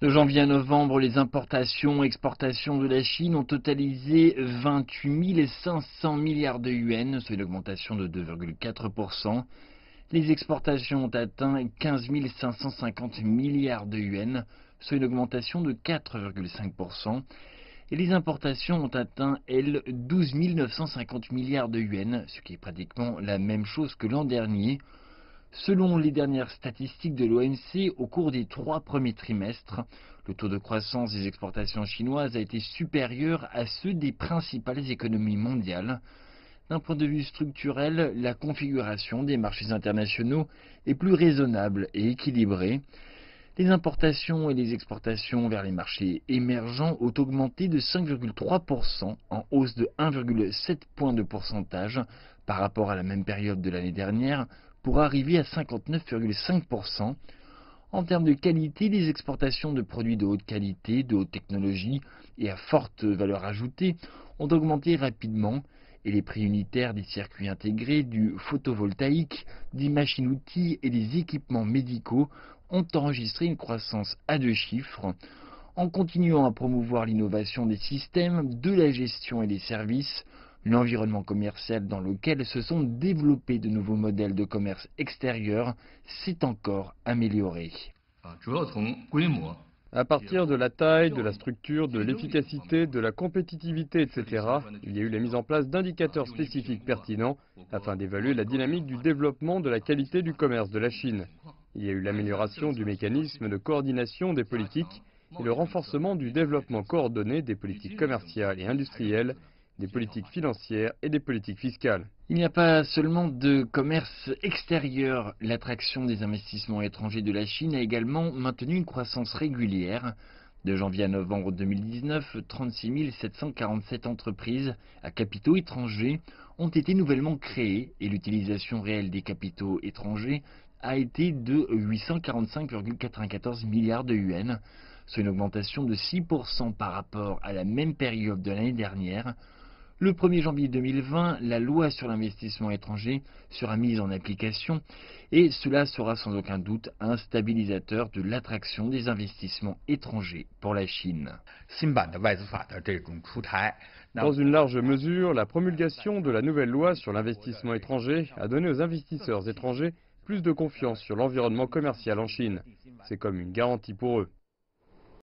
De janvier à novembre, les importations et exportations de la Chine ont totalisé 28 500 milliards de yuan, soit une augmentation de 2,4%. Les exportations ont atteint 15 550 milliards de yuan, soit une augmentation de 4,5%. Et les importations ont atteint, elles, 12 950 milliards de yuan, ce qui est pratiquement la même chose que l'an dernier. Selon les dernières statistiques de l'OMC, au cours des trois premiers trimestres, le taux de croissance des exportations chinoises a été supérieur à ceux des principales économies mondiales. D'un point de vue structurel, la configuration des marchés internationaux est plus raisonnable et équilibrée. Les importations et les exportations vers les marchés émergents ont augmenté de 5,3% en hausse de 1,7 points de pourcentage par rapport à la même période de l'année dernière, pour arriver à 59,5%. En termes de qualité, les exportations de produits de haute qualité, de haute technologie et à forte valeur ajoutée ont augmenté rapidement et les prix unitaires des circuits intégrés, du photovoltaïque, des machines-outils et des équipements médicaux ont enregistré une croissance à deux chiffres. En continuant à promouvoir l'innovation des systèmes, de la gestion et des services, L'environnement commercial dans lequel se sont développés de nouveaux modèles de commerce extérieur s'est encore amélioré. À partir de la taille, de la structure, de l'efficacité, de la compétitivité, etc., il y a eu la mise en place d'indicateurs spécifiques pertinents afin d'évaluer la dynamique du développement de la qualité du commerce de la Chine. Il y a eu l'amélioration du mécanisme de coordination des politiques et le renforcement du développement coordonné des politiques commerciales et industrielles des politiques financières et des politiques fiscales. Il n'y a pas seulement de commerce extérieur. L'attraction des investissements étrangers de la Chine a également maintenu une croissance régulière. De janvier à novembre 2019, 36 747 entreprises à capitaux étrangers ont été nouvellement créées et l'utilisation réelle des capitaux étrangers a été de 845,94 milliards de yuan, soit une augmentation de 6% par rapport à la même période de l'année dernière. Le 1er janvier 2020, la loi sur l'investissement étranger sera mise en application et cela sera sans aucun doute un stabilisateur de l'attraction des investissements étrangers pour la Chine. Dans une large mesure, la promulgation de la nouvelle loi sur l'investissement étranger a donné aux investisseurs étrangers plus de confiance sur l'environnement commercial en Chine. C'est comme une garantie pour eux.